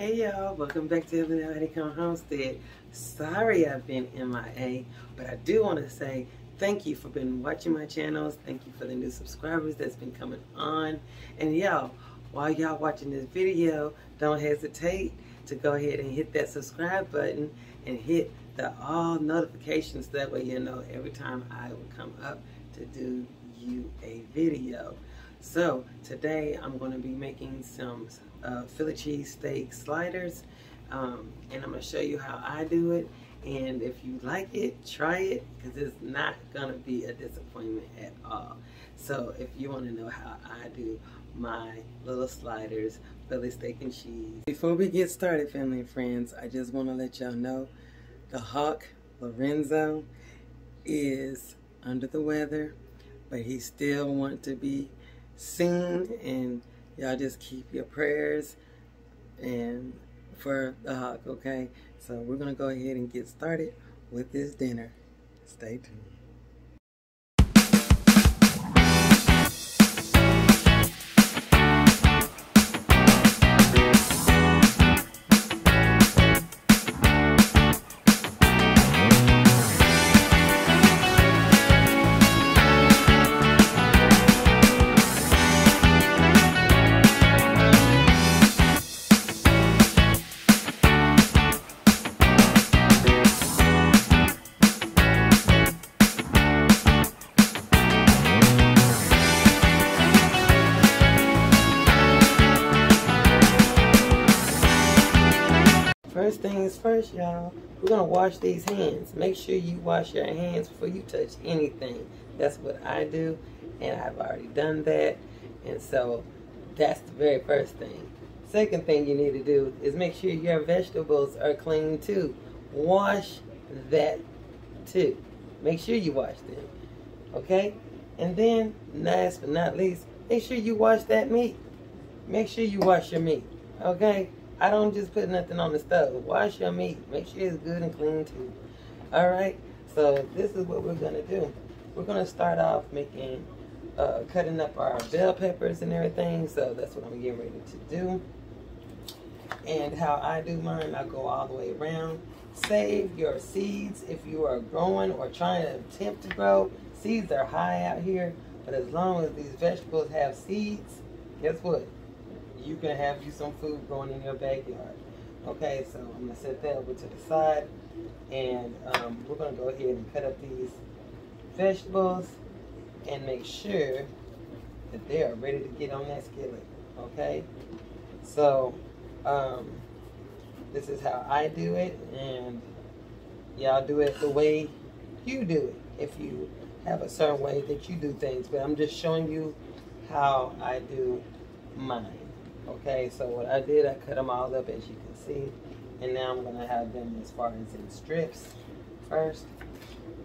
Hey y'all, welcome back to Living Out Honeycomb Homestead. Sorry I've been MIA, but I do want to say thank you for been watching my channels. Thank you for the new subscribers that's been coming on. And y'all, while y'all watching this video, don't hesitate to go ahead and hit that subscribe button and hit the all notifications. That way you know every time I will come up to do you a video. So today I'm going to be making some uh, Philly cheese steak sliders um, and I'm to show you how I do it and if you like it try it because it's not to be a disappointment at all. So if you want to know how I do my little sliders Philly steak and cheese. Before we get started family and friends I just want to let y'all know the hawk Lorenzo is under the weather but he still want to be seen and y'all just keep your prayers and for the hawk okay? So we're gonna go ahead and get started with this dinner. Stay tuned wash these hands. Make sure you wash your hands before you touch anything. That's what I do, and I've already done that. And so that's the very first thing. Second thing you need to do is make sure your vegetables are clean too. Wash that too. Make sure you wash them. Okay? And then, last but not least, make sure you wash that meat. Make sure you wash your meat. Okay? I don't just put nothing on the stove. Wash your meat. Make sure it's good and clean too. Alright? So this is what we're to do. We're to start off making, uh, cutting up our bell peppers and everything. So that's what I'm getting ready to do. And how I do mine, I go all the way around. Save your seeds if you are growing or trying to attempt to grow. Seeds are high out here. But as long as these vegetables have seeds, guess what? You can have you some food growing in your backyard. Okay, so I'm gonna set that over to the side, and um, we're gonna go ahead and cut up these vegetables and make sure that they are ready to get on that skillet. Okay, so um, this is how I do it, and y'all do it the way you do it. If you have a certain way that you do things, but I'm just showing you how I do mine. Okay, so what I did, I cut them all up as you can see. And now I'm gonna have them as far as in strips first.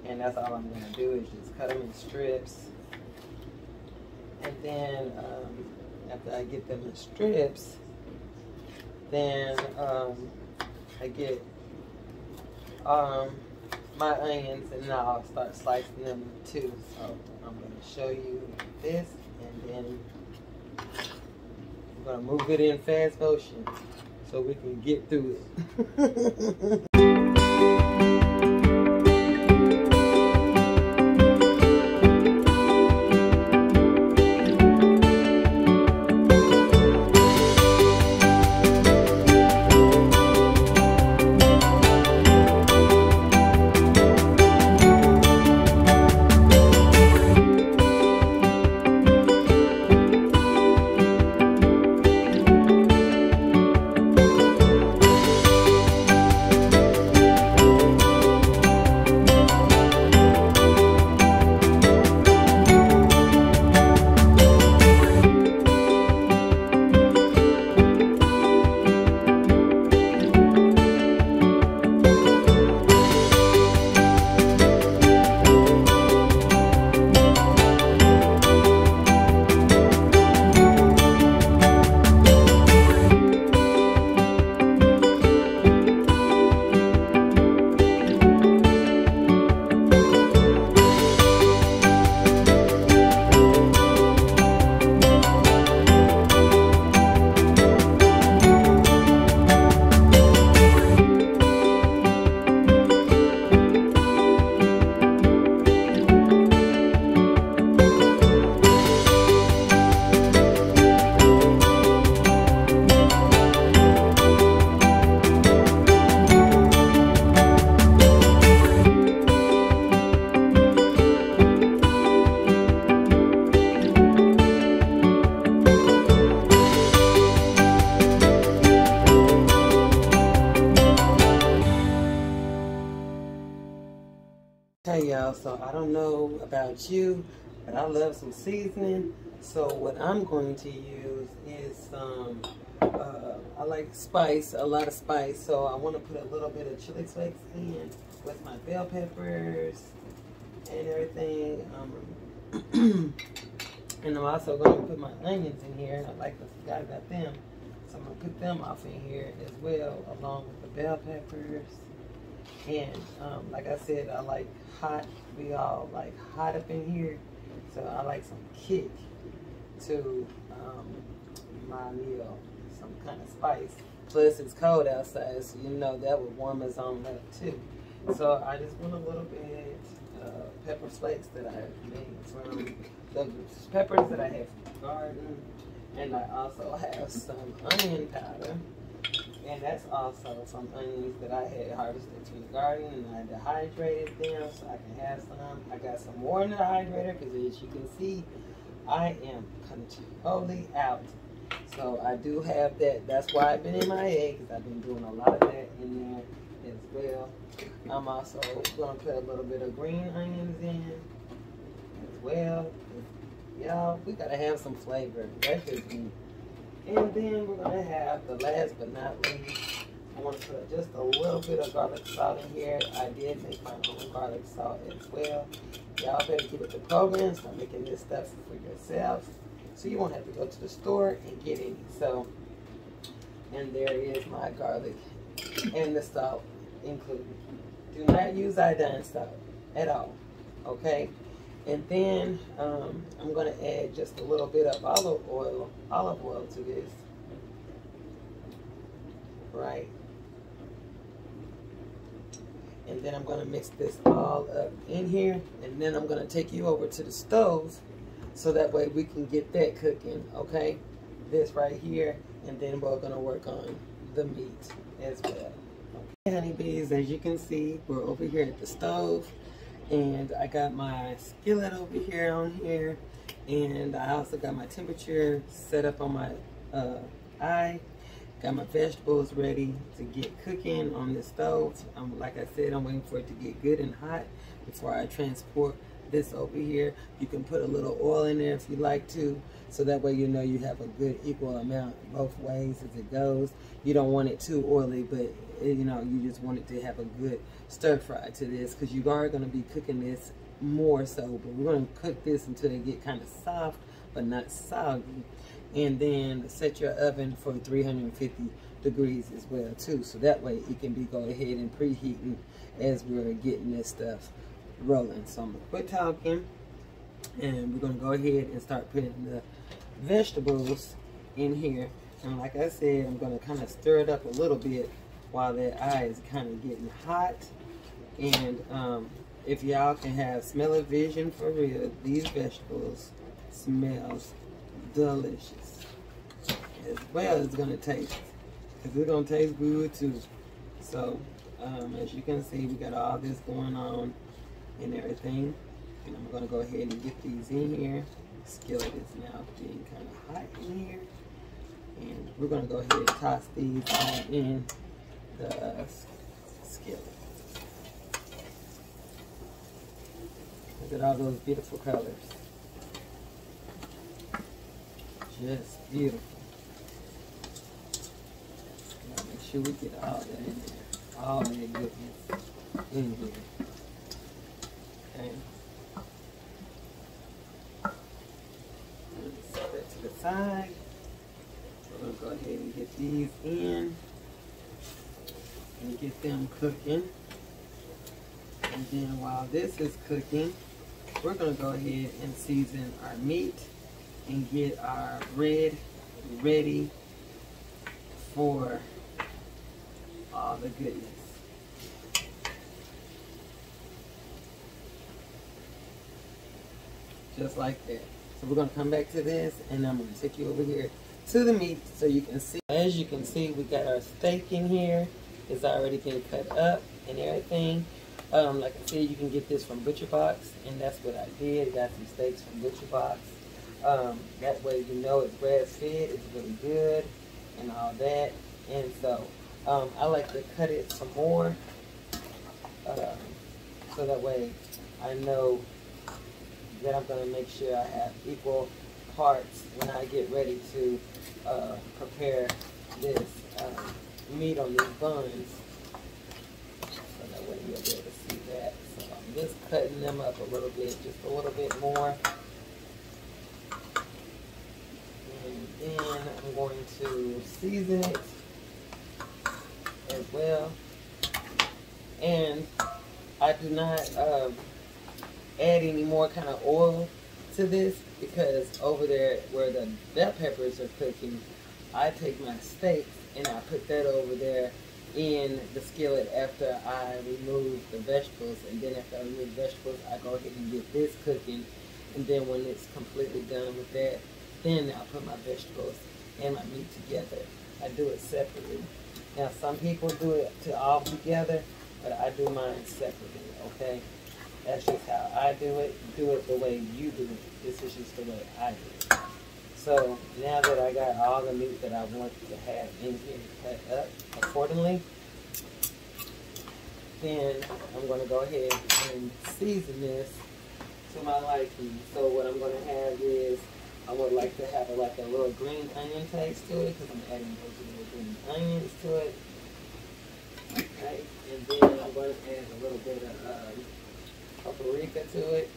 And that's all I'm gonna do is just cut them in strips. And then um, after I get them in strips, then um, I get um, my onions and now I'll start slicing them too. So I'm gonna show you this and then gonna move it in fast motion so we can get through it. about you, but I love some seasoning. So what I'm going to use is some, uh, I like spice, a lot of spice. So I want to put a little bit of chili flakes in with my bell peppers and everything. Um, and I'm also going to put my onions in here. And I like the guy got them. So I'm going to put them off in here as well, along with the bell peppers. And um, like I said, I like hot. We all like hot up in here. So I like some kick to um, my meal. Some kind of spice. Plus it's cold outside, so you know that would warm us on up too. So I just want a little bit uh, pepper flakes that I made from the peppers that I have from the garden. And I also have some onion powder. And that's also some onions that I had harvested from the garden and I dehydrated them so I can have some. I got some more in the dehydrator because as you can see, I am totally out. So I do have that. That's why I've been in my egg because I've been doing a lot of that in there as well. I'm also going to put a little bit of green onions in as well. Y'all, we got to have some flavor. That's just me. And then we're to have the last but not least, I want to put just a little bit of garlic salt in here. I did make my own garlic salt as well. Y'all better keep it the program. Start making this stuff for yourselves. So you won't have to go to the store and get any. So, and there is my garlic and the salt included. Do not use iodine salt at all. Okay? And then um, I'm going to add just a little bit of olive oil, olive oil to this. Right. And then I'm going to mix this all up in here. And then I'm going to take you over to the stove so that way we can get that cooking. Okay. This right here. And then we're going to work on the meat as well. Okay, honeybees, as you can see, we're over here at the stove and I got my skillet over here on here and I also got my temperature set up on my uh, eye. Got my vegetables ready to get cooking on the stove. Um, like I said I'm waiting for it to get good and hot before I transport this over here. You can put a little oil in there if you like to so that way you know you have a good equal amount both ways as it goes. You don't want it too oily but you know, you just want it to have a good stir fry to this because you are going to be cooking this more so, but we're going to cook this until they get kind of soft, but not soggy. And then set your oven for 350 degrees as well too. So that way it can be go ahead and preheating as we're getting this stuff rolling. So I'm gonna quit talking and we're gonna go ahead and start putting the vegetables in here. And like I said, I'm gonna kind of stir it up a little bit while that eye is kind of getting hot. And um, if y'all can have smell of vision for real, these vegetables smells delicious. As well as to taste. Because it's to taste good too. So, um, as you can see, we got all this going on and everything. And I'm to go ahead and get these in here. Skillet is now being kind of hot in here. And we're to go ahead and toss these all in the skillet. Look at all those beautiful colors. Just beautiful. Make sure we get all that in there. All that goodness in here. Okay. Set that to the side. We're gonna go ahead and get these in and get them cooking. And then while this is cooking, we're gonna go ahead and season our meat and get our bread ready for all the goodness. Just like that. So we're gonna come back to this and I'm gonna take you over here to the meat so you can see. As you can see, we got our steak in here. It's already been cut up and everything. Um, like I said, you can get this from Butcher Box, and that's what I did. I got some steaks from Butcher Box. Um, that way you know it's grass fed, it's really good, and all that. And so um, I like to cut it some more, um, so that way I know that I'm gonna make sure I have equal parts when I get ready to uh, prepare this um, meat on your buns. So that way you'll be able to see that. So I'm just cutting them up a little bit, just a little bit more. And then I'm going to season it as well. And I do not um, add any more kind of oil to this because over there where the bell peppers are cooking, I take my steaks and I put that over there in the skillet after I remove the vegetables. And then after I remove the vegetables, I go ahead and get this cooking. And then when it's completely done with that, then I'll put my vegetables and my meat together. I do it separately. Now some people do it to all together, but I do mine separately, okay? That's just how I do it. Do it the way you do it. This is just the way I do it. So now that I got all the meat that I want to have in here cut up accordingly, then I'm going to go ahead and season this to my liking. So what I'm going to have is, I would like to have a, like a little green onion taste to it because I'm adding those little green onions to it. Okay, and then I'm going to add a little bit of um, paprika to it.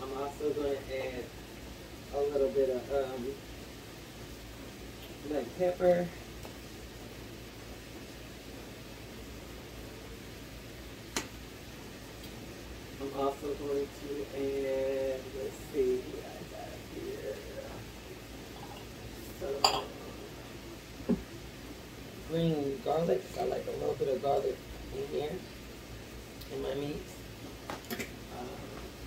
I'm also going to add a little bit of um, black pepper. I'm also going to add, let's see, I got here. So, green garlic. I like a little bit of garlic in here in my meats.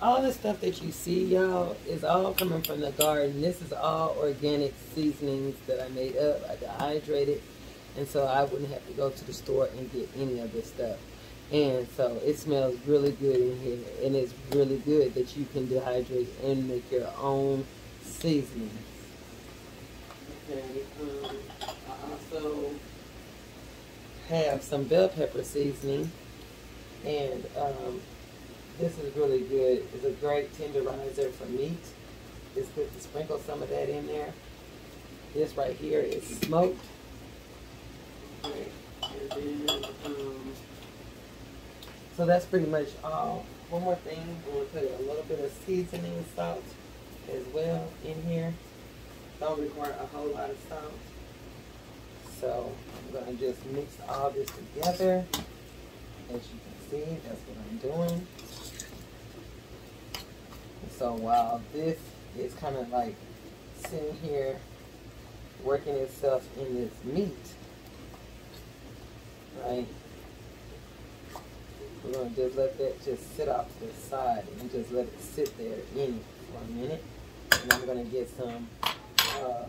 All the stuff that you see, y'all, is all coming from the garden. This is all organic seasonings that I made up. I dehydrated, and so I wouldn't have to go to the store and get any of this stuff. And so it smells really good in here, and it's really good that you can dehydrate and make your own seasonings. Okay, um, I also have some bell pepper seasoning. And um, this is really good. It's a great tenderizer for meat. It's good to sprinkle some of that in there. This right here is smoked. So that's pretty much all. One more thing, going to put a little bit of seasoning salt as well in here. Don't require a whole lot of salt. So I'm to just mix all this together. As you can see, that's what I'm doing. so while this is kind of like sitting here working itself in this meat, right? We're going to just let that just sit off to the side and just let it sit there in for a minute. And I'm going to get some, uh,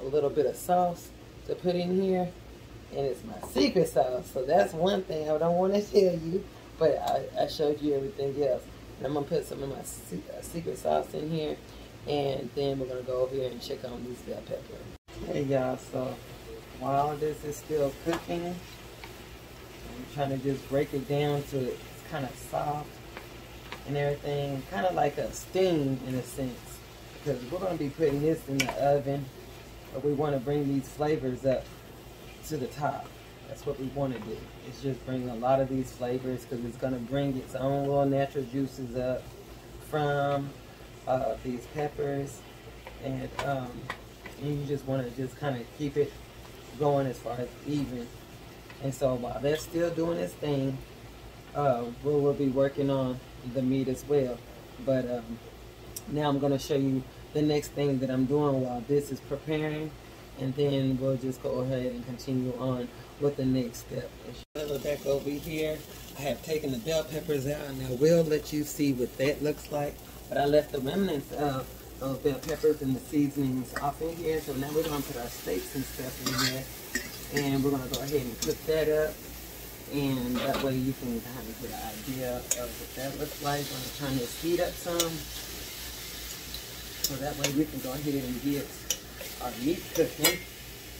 a little bit of sauce to put in here. And it's my secret sauce. So that's one thing I don't want to tell you. But I, I showed you everything else. And I'm going to put some of my uh, secret sauce in here. And then we're going to go over here and check on these bell pepper. Hey y'all, so while this is still cooking, I'm trying to just break it down to it's kind of soft and everything. Kind of like a steam in a sense. Because we're going to be putting this in the oven but we want to bring these flavors up to the top. That's what we want to do. It's just bring a lot of these flavors because it's going to bring its own little natural juices up from uh, these peppers. And, um, and you just want to just kind of keep it going as far as even. And so while that's still doing its thing, uh, we will be working on the meat as well. But um, now I'm going to show you the next thing that I'm doing while this is preparing and then we'll just go ahead and continue on with the next step. Look back over here. I have taken the bell peppers out and I will let you see what that looks like. But I left the remnants of those bell peppers and the seasonings off in here. So now we're going to put our steaks and stuff in there. And we're going to go ahead and cook that up. And that way you can kind of get an idea of what that looks like. I'm going to heat up some. So that way we can go ahead and get our meat cooking.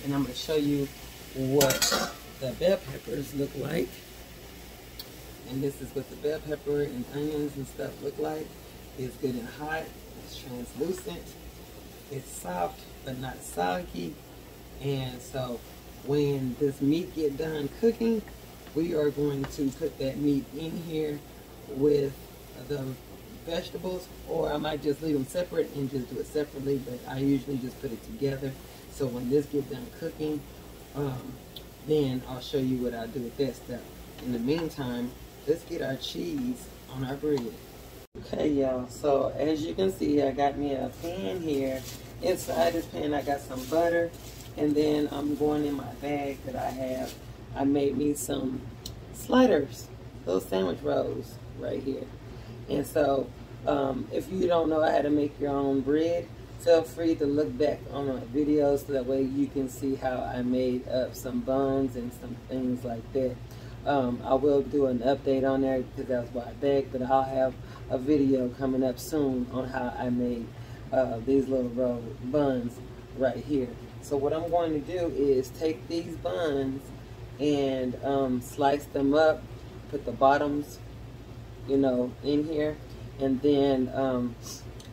And I'm going to show you what the bell peppers look like. And this is what the bell pepper and onions and stuff look like. It's good and hot. It's translucent. It's soft but not soggy. And so when this meat get done cooking, we are going to put that meat in here with the vegetables or I might just leave them separate and just do it separately but I usually just put it together. So when this get done cooking um, then I'll show you what I do with that stuff. In the meantime let's get our cheese on our bread. Okay y'all. So as you can see I got me a pan here. Inside this pan I got some butter and then I'm going in my bag that I have. I made me some sliders those sandwich rolls right here and so um, if you don't know how to make your own bread, feel free to look back on my videos so that way you can see how I made up some buns and some things like that. Um, I will do an update on there because that's why I begged, but I'll have a video coming up soon on how I made uh, these little roll buns right here. So what I'm going to do is take these buns and um, slice them up, put the bottoms you know, in here. And then, um,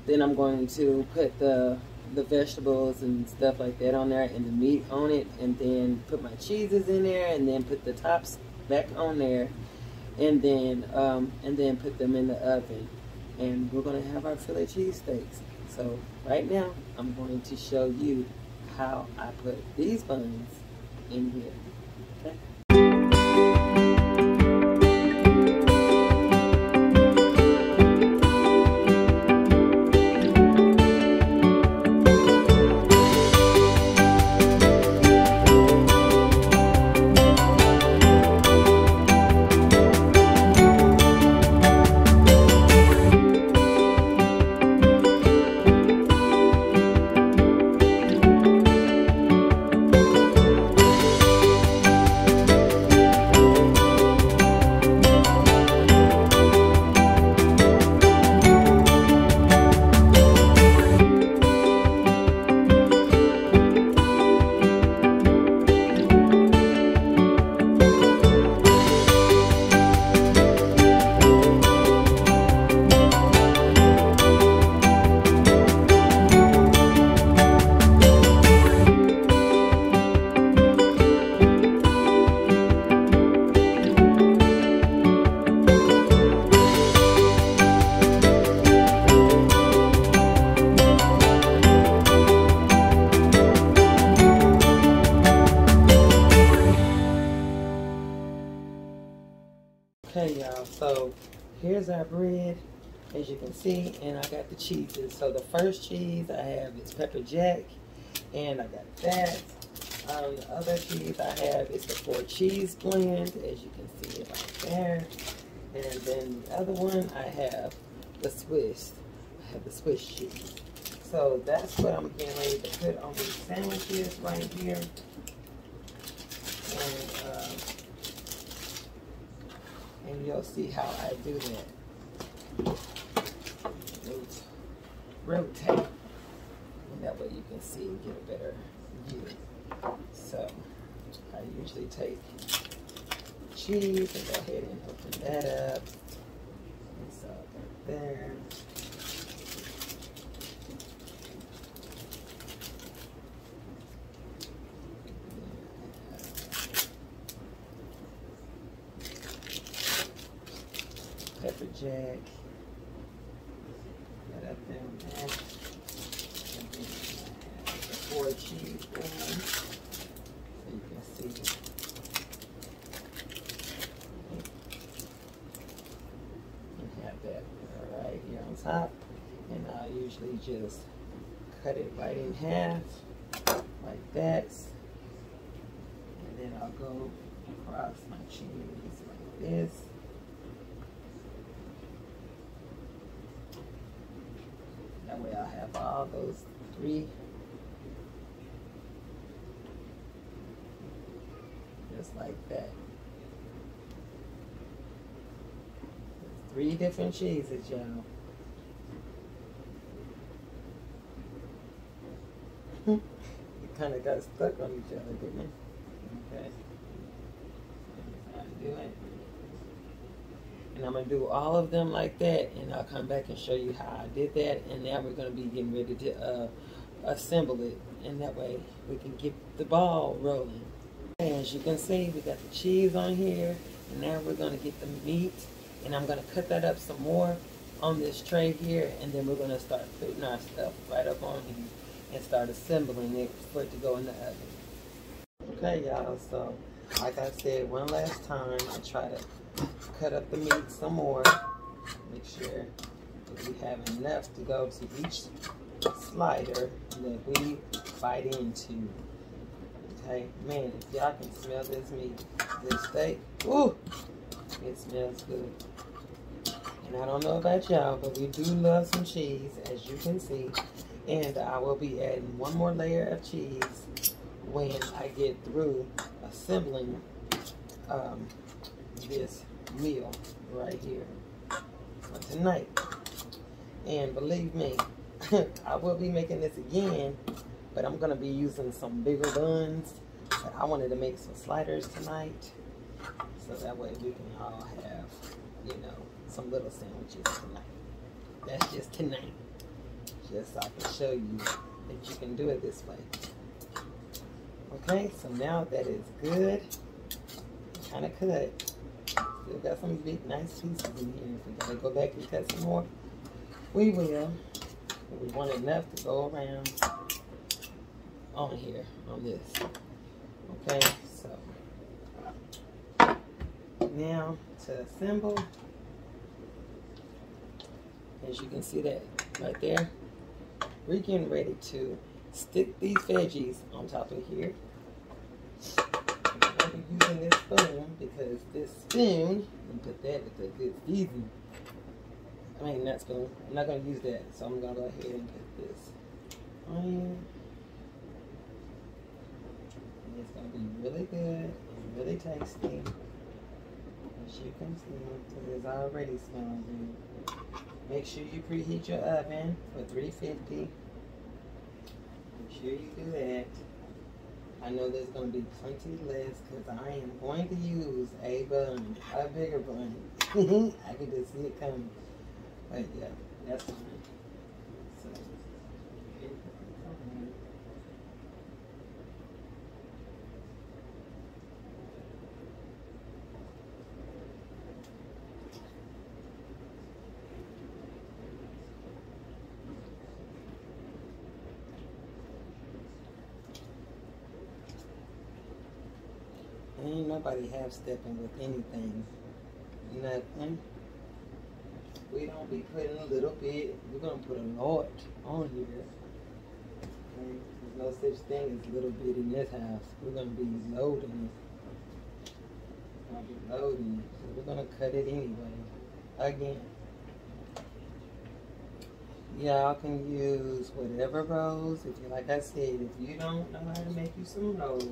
then I'm going to put the the vegetables and stuff like that on there and the meat on it and then put my cheeses in there and then put the tops back on there and then um, and then put them in the oven. And we're going to have our Philly cheesesteaks. So right now I'm going to show you how I put these buns in here. Here's I have is pepper jack, and I got that. Um, the other cheese I have is the four cheese blend, as you can see right there. And then the other one I have the Swiss. I have the Swiss cheese. So that's what I'm getting ready to put on these sandwiches right here. And, uh, and you'll see how I do that rotate. And see and get a better view. So I usually take cheese and go ahead and open that up. So there. Pepper jack. four cheese one. So you can see. And have that right here on top. And I usually just cut it right in half, like that. And then I'll go across my cheese like this. That way I'll have all those three just like that. Three different cheeses, y'all. it kind of got stuck on each other, didn't it? Okay. do it. And I'm going to do all of them like that, and I'll come back and show you how I did that. And now we're going to be getting ready to uh, assemble it, and that way we can get the ball rolling. As you can see, we got the cheese on here, and now we're going to get the meat, and I'm going to cut that up some more on this tray here, and then we're going to start putting our stuff right up on here and start assembling it for it to go in the oven. Okay, y'all, so like I said one last time, I try to cut up the meat some more, make sure that we have enough to go to each slider that we bite into. Okay, man, if y'all can smell this meat, this steak, ooh, it smells good. And I don't know about y'all, but we do love some cheese, as you can see. And I will be adding one more layer of cheese when I get through assembling um, this meal right here for tonight. And believe me, I will be making this again, but I'm going to be using some bigger buns. But I wanted to make some sliders tonight, so that way we can all have, you know, some little sandwiches tonight. That's just tonight. Just so I can show you that you can do it this way. Okay, so now that is good, kind of cut. Still got some big, nice pieces in here. If we gotta go back and cut some more, we will. We want enough to go around on here, on this. Okay, so now to assemble as you can see that right there, we're getting ready to stick these veggies on top of here. I'm be using this spoon because this spoon, and put that a good season. I mean, not spoon. I'm not going to use that, so I'm going to go ahead and put this on. And it's going to be really good and really tasty. As you can see, because it's already smelling good. Make sure you preheat your oven for 350. Make sure you do that. I know there's going to be plenty less because I am going to use a bun, a bigger bun. I can just see it coming. But yeah, that's fine. Nobody half stepping with anything. Nothing. We don't be putting a little bit. We're gonna put a lot on here. Okay? There's no such thing as little bit in this house. We're gonna be loading it. We're gonna be loading it. So we're gonna cut it anyway. Again. Y'all can use whatever rolls. If you like I said, if you don't know how to make you some rolls,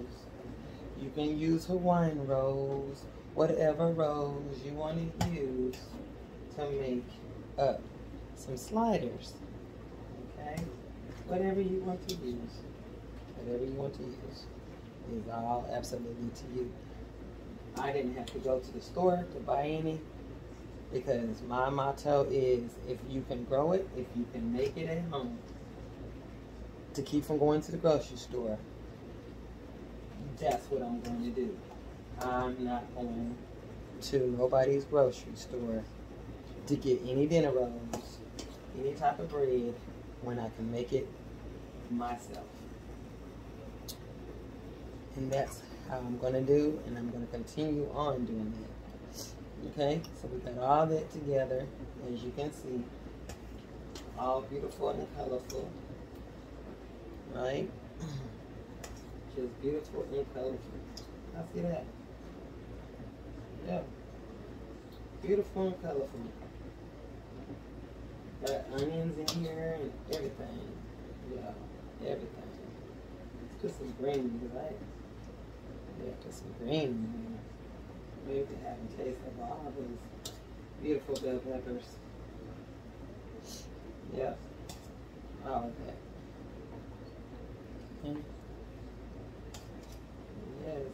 you can use Hawaiian rolls, whatever rolls you want to use to make up some sliders. Okay? Whatever you want to use. Whatever you want to use is all absolutely to you. I didn't have to go to the store to buy any because my motto is if you can grow it, if you can make it at home, to keep from going to the grocery store, that's what I'm going to do. I'm not going to nobody's grocery store to get any dinner rolls, any type of bread, when I can make it myself. And that's how I'm going to do, and I'm going to continue on doing that. Okay, so we got all that together, as you can see, all beautiful and colorful, right? Just beautiful and colorful. I see that. Yeah. Beautiful and colorful. Got onions in here and everything. Yeah, everything. Let's put some green, right? Yeah, put some green in here. Maybe to have a taste of all those beautiful bell peppers. Yeah. All of that. Okay. Yes.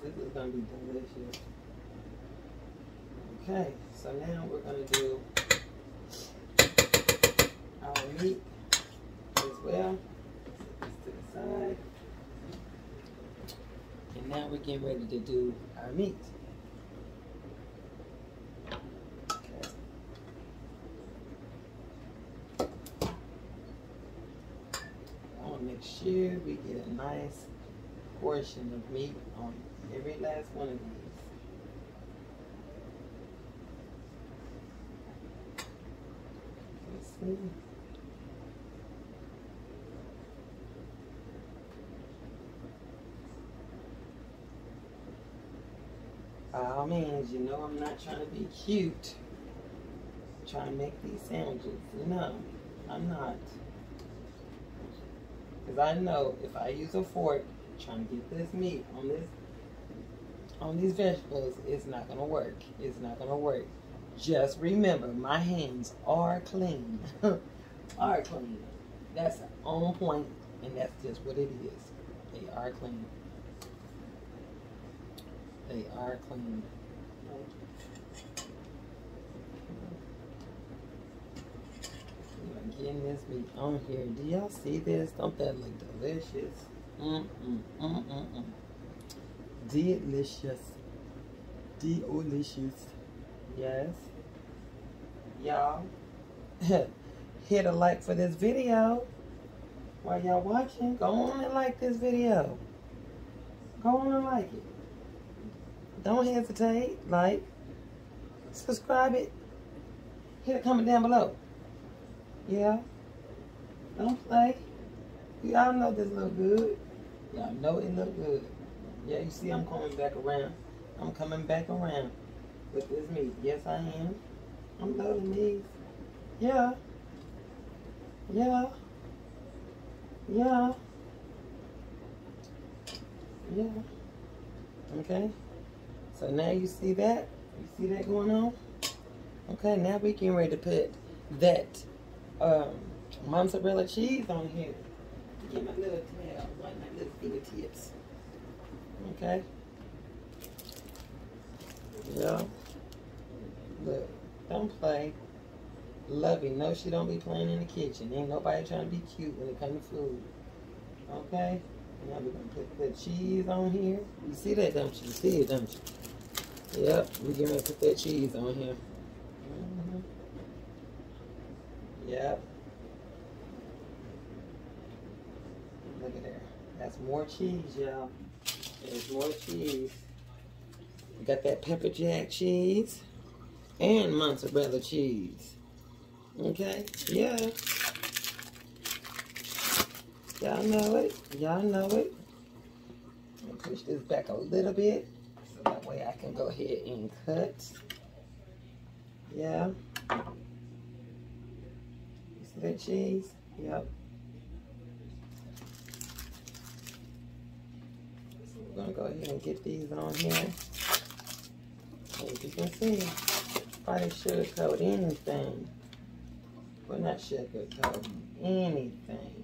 This is gonna be delicious. Okay, so now we're gonna do our meat as well. Set this to the side. And now we're getting ready to do our meat. Okay. I want to make sure we get a nice portion of meat on every last one of these. Let's see. By all means, you know I'm not trying to be cute. I'm trying to make these sandwiches. No, I'm not. Because I know if I use a fork trying to get this meat on this on these vegetables, it's not gonna work. It's not gonna work. Just remember, my hands are clean. are clean. That's on point, and that's just what it is. They are clean. They are clean. Getting this meat on here. Do y'all see this? Don't that look delicious? Mm, mm, mm, mm, mm. Delicious. Delicious. Yes. Y'all, hit a like for this video. While y'all watching, go on and like this video. Go on and like it. Don't hesitate. Like, subscribe it. Hit a comment down below. Yeah. Don't play. Y'all know this look good. Y'all know it look good. Yeah, you see I'm coming back around. I'm coming back around with this meat. Yes, I am. I'm loading these. Yeah. Yeah. Yeah. Yeah. Okay. So now you see that? You see that going on? Okay, now we getting ready to put that um, mozzarella cheese on here. Get my little like my little fingertips. Okay. Yeah. Look, don't play. Lovey, no, she don't be playing in the kitchen. Ain't nobody trying to be cute when it comes to food. Okay? Now we're gonna put the cheese on here. You see that, don't you? You see it, don't you? Yep, we're gonna put that cheese on here. Mm -hmm. Yep. Look at there. That's more cheese, y'all. There's more cheese. We got that pepper jack cheese and mozzarella cheese. Okay? Yeah. Y'all know it. Y'all know it. Push this back a little bit. So that way I can go ahead and cut. Yeah. You see that cheese? Yep. We're gonna go ahead and get these on here. As you can see, probably sugarcoat anything. Well, not sugarcoat anything.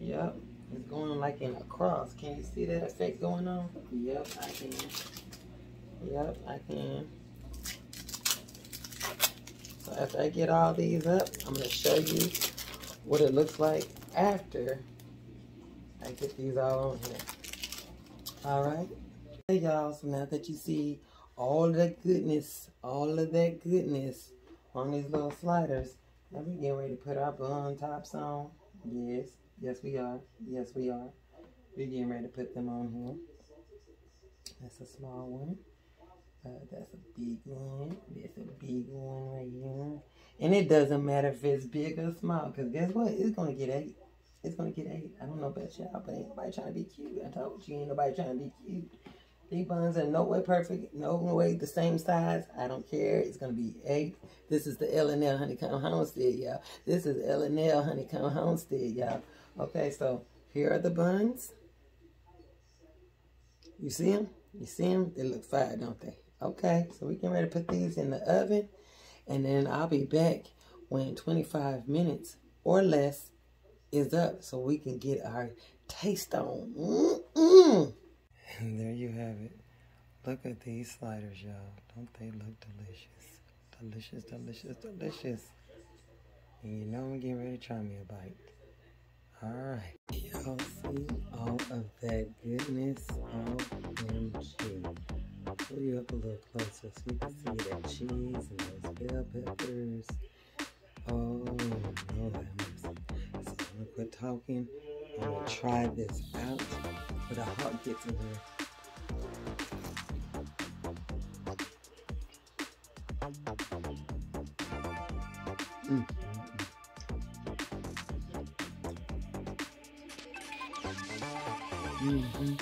Yep. It's going like in a cross. Can you see that effect going on? Yep, I can. Yep, I can. So after I get all these up, I'm to show you what it looks like after I get these all on here. All right? Hey, y'all. So now that you see all that goodness, all of that goodness on these little sliders, now we're getting ready to put our bun tops on. Yes. Yes, we are. Yes, we are. We're getting ready to put them on here. That's a small one. Uh, that's a big one. That's a big one right here. And it doesn't matter if it's big or small, because guess what? It's going to get. It's to get ate. I don't know about y'all, but ain't nobody trying to be cute. I told you, ain't nobody trying to be cute. These buns are no way perfect, no way the same size. I don't care. It's to be ate. This is the L&L Honeycomb Homestead, y'all. This is L&L Honeycomb Homestead, y'all. Okay, so here are the buns. You see them? You see them? They look fine, don't they? Okay, so we can ready to put these in the oven. And then I'll be back when 25 minutes or less is up so we can get our taste on. Mm -mm. And there you have it. Look at these sliders, y'all. Don't they look delicious? Delicious, delicious, delicious. And you know I'm getting ready to try me a bite. Alright. Y'all see all of that goodness? OMG. Pull you up a little closer so you can see that cheese and those bell peppers. Oh, Lord quit talking. I'm gonna try this out. But a hot gets in here. Mm. Mm-hmm.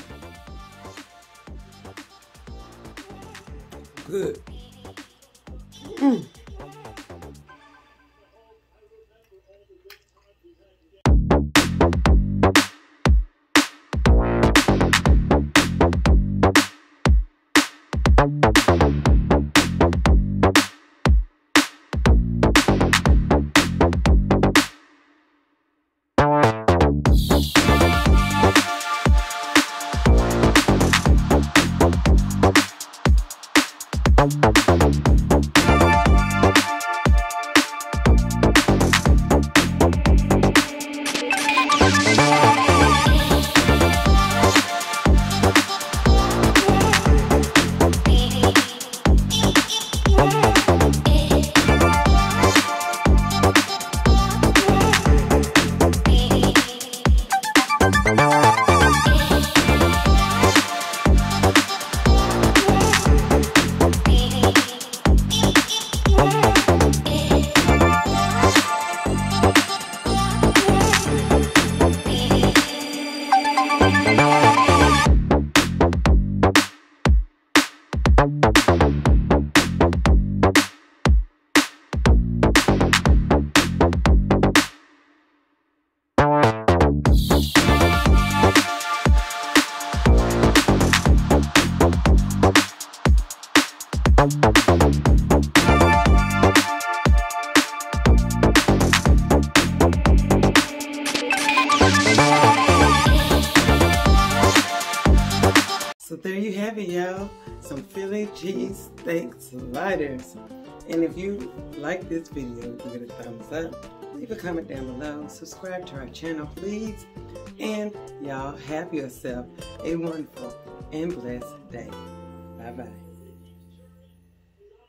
Good. Mm. Steak sliders. And if you like this video, give it a thumbs up. Leave a comment down below. Subscribe to our channel, please. And y'all have yourself a wonderful and blessed day. Bye-bye.